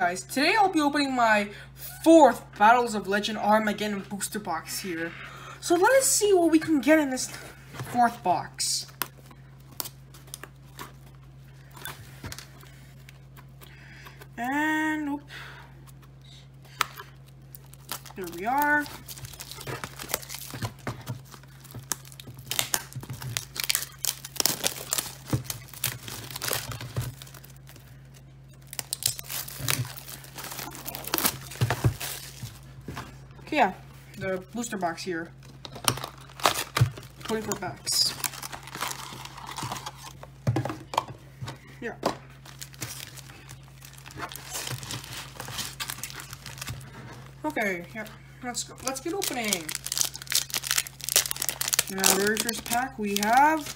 Guys, today I'll be opening my fourth Battles of Legend Armageddon booster box here. So let us see what we can get in this fourth box. And, oop. There we are. Yeah, the booster box here. 24 bucks. Yeah. Okay, yeah, let's go. Let's get opening. Now, very first pack we have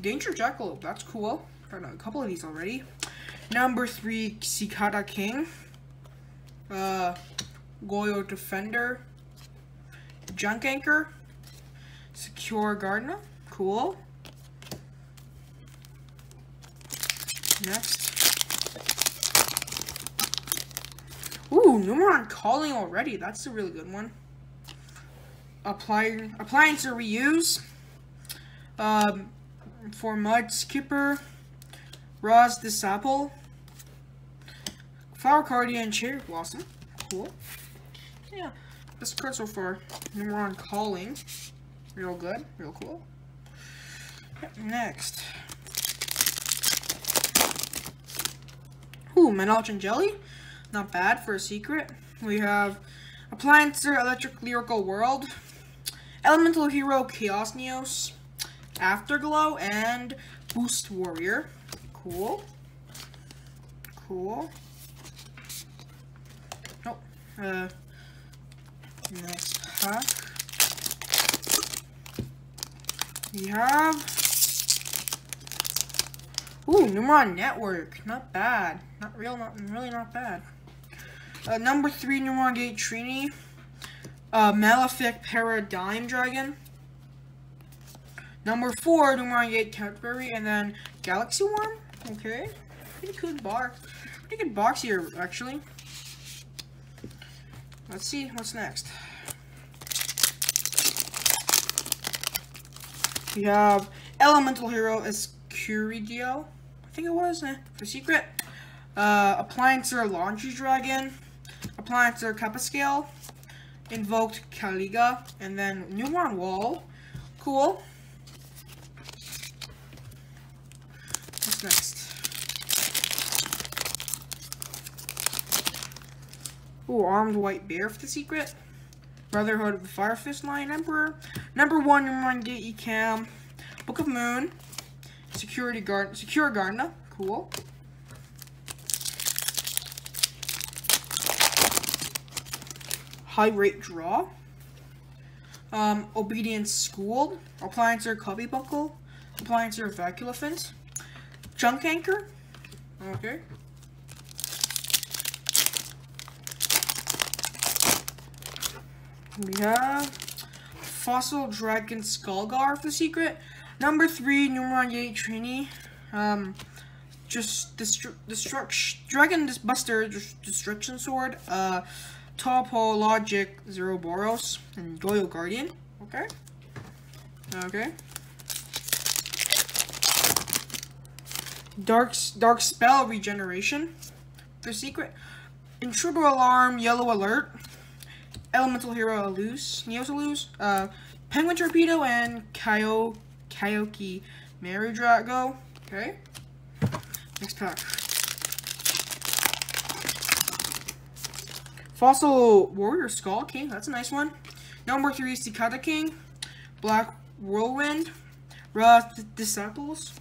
Danger Jackalope. That's cool. Got a couple of these already. Number three, Cicada King. Uh, Goyo Defender. Junk Anchor. Secure Gardna. Cool. Next. Ooh, Numeron calling already. That's a really good one. Apply, appliance or reuse. Um, for Mud Skipper. Roz Disapple. Flower Cardian Cherry Blossom. Cool. Yeah, best card so far. Numeron calling. Real good. Real cool. Next. Ooh, Manalchan Jelly. Not bad for a secret. We have Appliancer Electric Lyrical World, Elemental Hero Chaos Neos, Afterglow, and Boost Warrior. Cool. Cool. Oh, uh, next pack. We have, ooh, Numeron Network. Not bad. Not real, not really not bad. Uh, number three, Numeron Gate Trini. Uh, Malefic Paradigm Dragon. Number four, Numeron Gate Catvari, and then Galaxy Worm. Okay, pretty good box. Pretty good box here, actually. Let's see what's next. We have Elemental Hero Escuridao. I think it was, eh, for secret. Uh, Appliancer Laundry Dragon. Appliancer Kappa Scale. Invoked Caliga. And then Numeron Wall. Cool. What's next? Ooh, Armed White Bear for the secret. Brotherhood of the Firefist Lion Emperor. Number one, Numeron Gate Ekam. Book of Moon. Security Guard Secure Gardna. Cool. High Rate Draw. Um, Obedience Schooled. Appliancer Cubby Buckle. Appliancer Vacculephant. Junk Anchor. Okay. We have Fossil Dragon Skullgar for the secret. Number three, Numeron Gate Trini. Um, just destru destruction Dragon Buster Destruction Sword. Uh, Topo Logic Zero Boros and Goyo Guardian. Okay. Okay. Dark Dark Spell Regeneration. The secret. Intruder Alarm Yellow Alert. Elemental Hero Eluse, Neos Eluse, uh, Penguin Torpedo, and Kyo Kyoki Mary Drago. Okay. Next pack. Fossil Warrior Skull King. That's a nice one. Number three, Cicada King. Black Whirlwind. Wrath Disciples.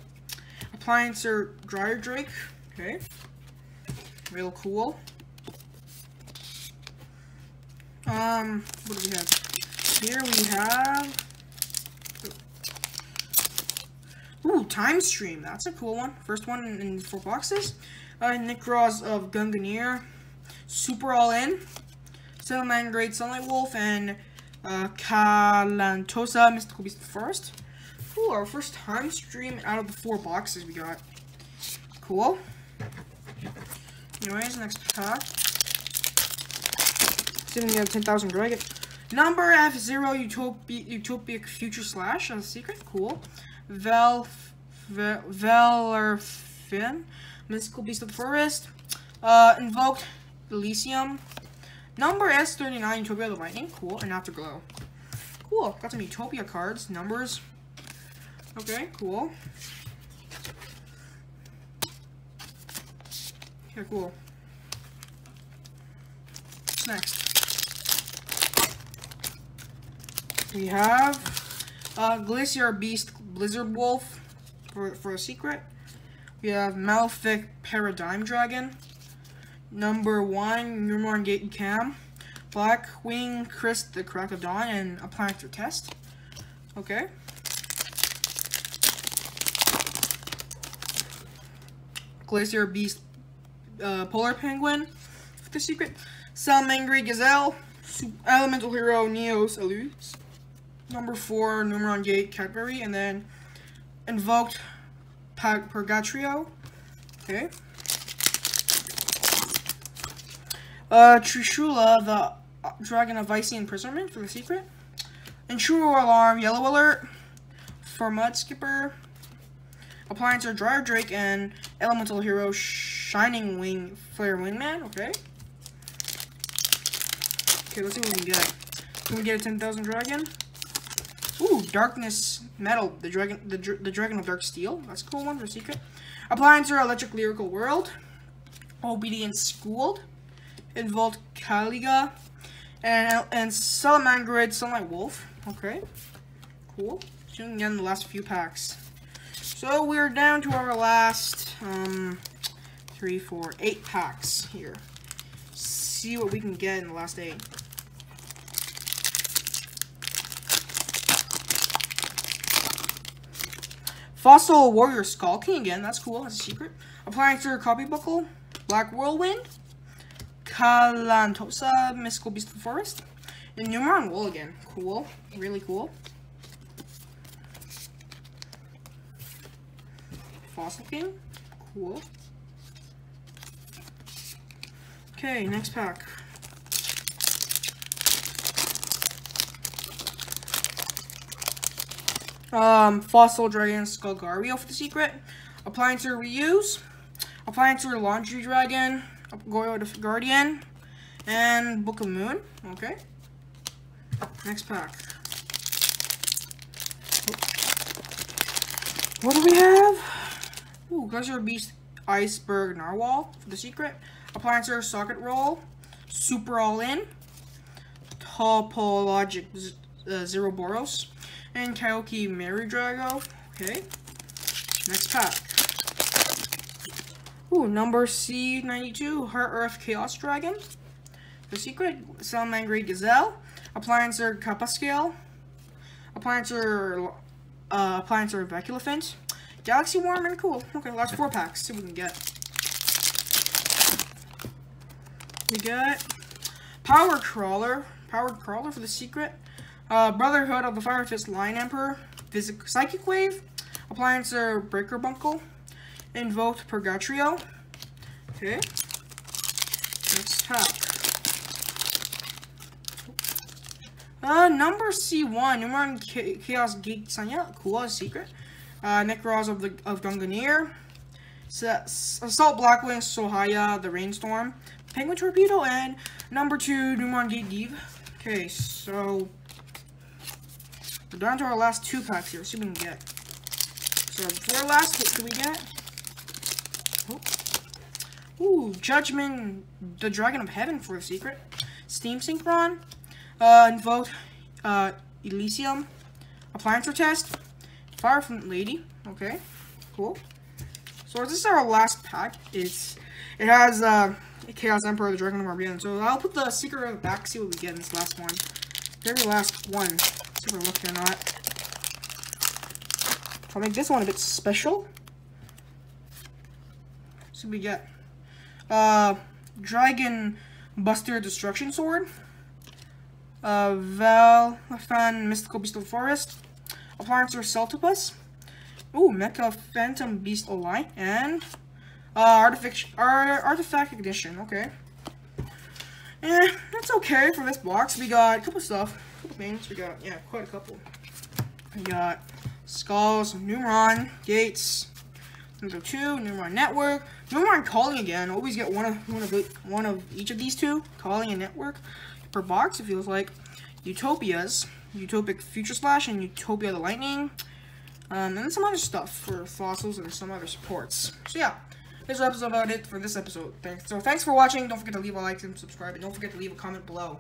Appliancer Dryer Drake. Okay. Real cool. Um, what do we have? Here we have... Ooh, Time Stream. That's a cool one. First one in four boxes. Uh, Nekroz of Gungnir. Super All In. Salamangreat Sunlight Wolf. And uh, Kalantosa Mystical Beast first. Ooh, our first Time Stream out of the four boxes we got. Cool. Anyways, next pack. If we 10,000 dragon. Number F0 Utopia, Utopia Future Slash as a secret. Cool. Vel, Vel. Mystical Beast of the Forest. Uh, Invoked Elysium. Number S39 Utopia the Lightning. Cool. And Afterglow. Cool. Got some Utopia cards. Numbers. Okay, cool. Okay, cool. What's next? We have uh, Glacier Beast Blizzard Wolf for, for a secret. We have Malefic Paradigm Dragon. Number one, Numeron Gate Ekam. Black Wing Kris the Crack of Dawn and a Planetary Test. Okay. Glacier Beast uh, Polar Penguin. The secret. Salamangreat Gazelle. Elemental Hero Neos Eludes number four, Numeron Gate Catvari, and then Invoked Purgatrio. Okay. Uh, Trishula, the uh, Dragon of Icy Imprisonment for the secret. Intruder Alarm, Yellow Alert. For Mud Skipper. or Dryer Drake, and Elemental Hero, Shining Wing, Flare Wingman. Okay. Okay, let's see what we can get. Can we get a 10,000 Dragon? Ooh, Darkness Metal, the Dragon the, the Dragon of Dark Steel. That's a cool one for secret. Appliancer Electric Lyrical World. Obedience Schooled. Invoked Caliga. And and Salamangreat Sunlight Wolf. Okay. Cool. Soon again the last few packs. So we're down to our last um three, four, eight packs here. See what we can get in the last eight. Fossil Warrior Skull King again. That's cool. That's a secret. Applying to Copy Buckle. Black Whirlwind. Kalantosa Mystical Beast of the Forest. And Numeron Wool again. Cool. Really cool. Fossil King. Cool. Okay, next pack. Um, Fossil Dragon Skullgario for the secret. Appliancer Reuse. Appliancer Laundry Dragon. Goyo the Guardian. And Book of Moon. Okay. Next pack. What do we have? Ooh, Glacier Beast Iceberg Narwhal for the secret. Appliancer Socket Roll. Super All In. Topologic uh, Zeroboros and Kaoki Mary Drago. Okay. Next pack. Ooh, number C92, Heart Earth Chaos Dragon. The Secret, Salamangreat Gazelle. Appliancer Kappa Scale. Appliancer, uh, Appliancer Vacculephant. Galaxy Warman, cool. Okay, last four packs. See what we can get. We got Power Crawler. Power Crawler for the Secret. Uh, Brotherhood of the Fire Fist Lion Emperor, Physic Psychic Wave, Appliancer Breaker Bunkle, Invoked Purgatrio. Okay. Next pack. Uh, number C1, Numeron Chaos Geek Sunya, cool secret. Uh, Nekroz of the of Gungnir. Assault Blackwing Sohaya, the Rainstorm. Penguin Torpedo, and number two, Numeron Gate Dve. Okay, so we're down to our last two packs here. Let's See what we can get. So four last, what do we get? Oh. Ooh, Judgment, the Dragon of Heaven for a secret. Steam Synchron. Uh, Invoke, uh, Elysium. Appliancer Test. Fireflint Lady. Okay, cool. So this is our last pack. It's it has uh Chaos Emperor, the Dragon of Arbion. So I'll put the secret on the back, see what we get in this last one. Very last one. We're lucky or not. I'll make this one a bit special. So we get uh, Dragon Buster Destruction Sword, uh, Valfan Mystical Beast of the Forest, Appliancer Celtopus, ooh, Mecha Phantom Beast Align, and Uh, artifact, Ar artifact edition. Okay. Eh, that's okay for this box. We got a couple stuff, a couple things. We got yeah, quite a couple. We got skulls, Numeron, gates. Number two, Numeron Network. Numeron Calling again. Always get one of one of one of each of these two, Calling and Network, per box. It feels like Utopias, Utopic Future Slash, and Utopia the Lightning. Um, and some other stuff for fossils and some other supports. So yeah, this episode about it for this episode. Thanks. So thanks for watching. Don't forget to leave a like and subscribe, and don't forget to leave a comment below.